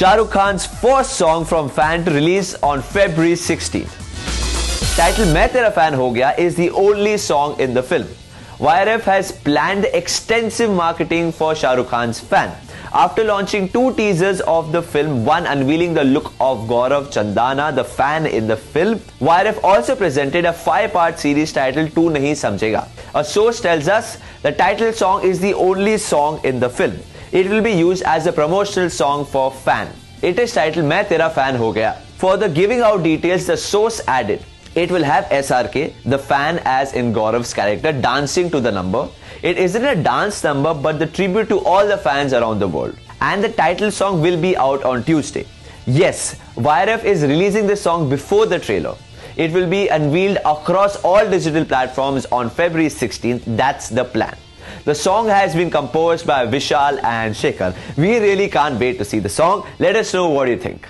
Shah Rukh Khan's first song from Fan to release on February 16th. Title Main Tera Fan Ho Gaya is the only song in the film. YRF has planned extensive marketing for Shah Rukh Khan's fan. After launching two teasers of the film, one unveiling the look of Gaurav Chandana, the fan in the film, YRF also presented a five-part series titled Tu Nahi Samjhega. A source tells us the title song is the only song in the film. It will be used as a promotional song for fan. It is titled Main Tera Fan Ho Gaya. For the giving out details, the source added, it will have SRK, the fan as in Gaurav's character, dancing to the number. It isn't a dance number but the tribute to all the fans around the world. And the title song will be out on Tuesday. Yes, YRF is releasing the song before the trailer. It will be unveiled across all digital platforms on February 16th. That's the plan. The song has been composed by Vishal and Shekhar. We really can't wait to see the song. Let us know what you think.